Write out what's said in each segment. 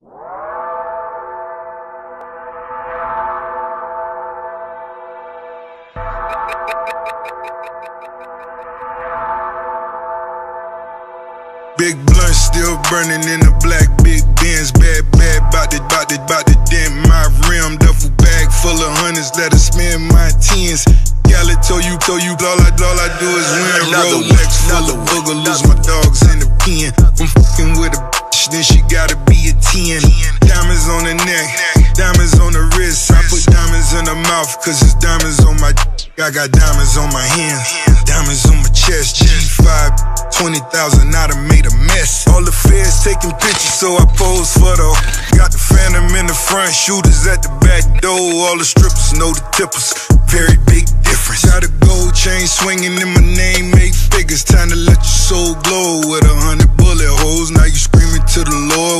Big blunt still burning in the black big Benz. Bad, bad, bout to, bout to, bout to dent my rim. Duffel bag full of hundreds, let us spend my tens. Khaled told you, told you, all I, all I do is win. Another Rolex full another of lose my dogs in the pen. I'm fucking with a then she gotta be a 10. Diamonds on the neck, diamonds on the wrist. I put diamonds in the mouth, cause it's diamonds on my I got diamonds on my hand, diamonds on my chest. G5, 20,000, I done made a mess. All the feds taking pictures, so I pose for the. Got the phantom in the front, shooters at the back door. All the strippers know the tippers. Very big difference. Got a gold chain swinging in my name,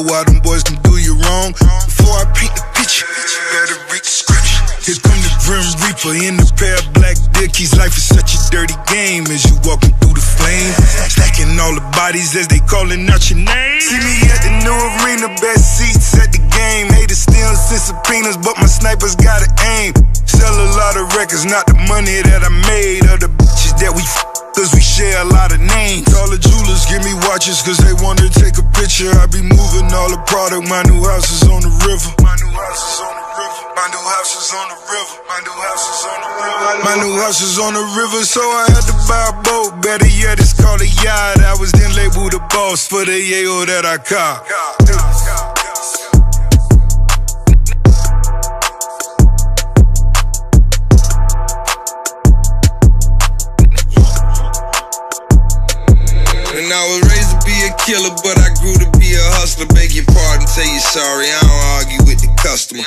Lord, why them boys can do you wrong? Before I paint the picture, you better read the scripture. Here come the Grim Reaper in the pair of black dickies. Life is such a dirty game as you walking through the flames. Stacking all the bodies as they calling out your name. See me at the new arena, best seats at the game. Haters still send subpoenas, but my snipers got to aim. Sell a lot of records, not the money that I made, or the bitches that we f- Cause we share a lot of names. All the jewelers give me watches cause they want to take a. I be moving all the product. My new house is on the river. My new house is on the river. My new house is on the river. My new house is on the river. My new house is on the river, so I had to buy a boat. Better yet, it's called a yacht. I was then labeled the boss for the yayo that I caught. And I was raised killer, but I grew to be a hustler. Beg your pardon, tell you sorry. I don't argue with the customer.